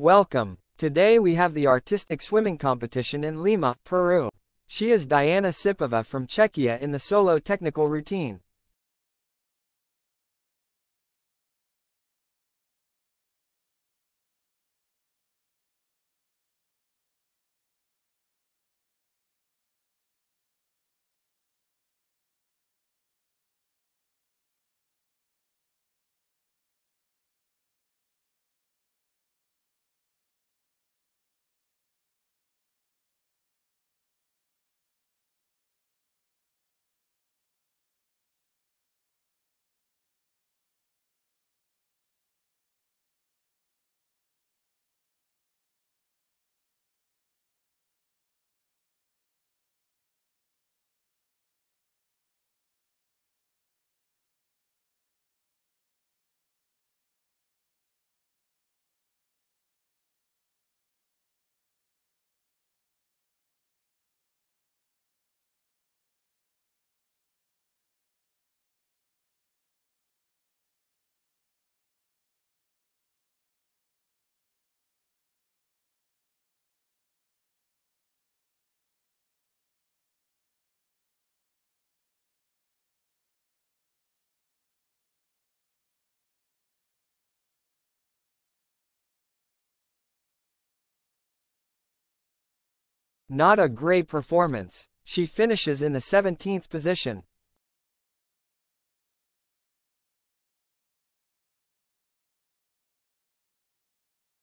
Welcome. Today we have the artistic swimming competition in Lima, Peru. She is Diana Cipova from Czechia in the solo technical routine. Not a great performance. She finishes in the 17th position.